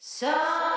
So